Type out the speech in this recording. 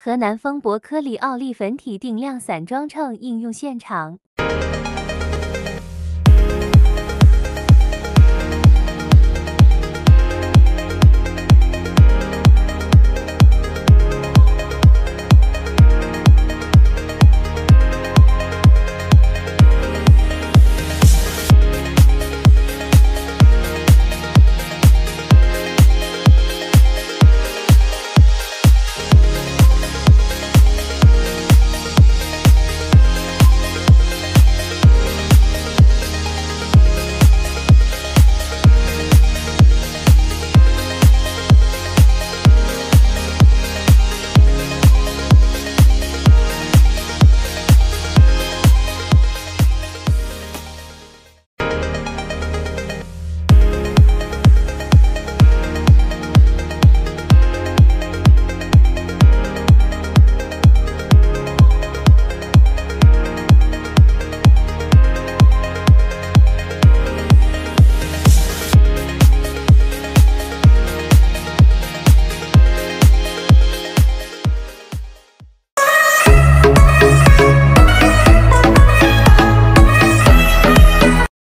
河南丰博科里奥利粉体定量散装秤应用现场。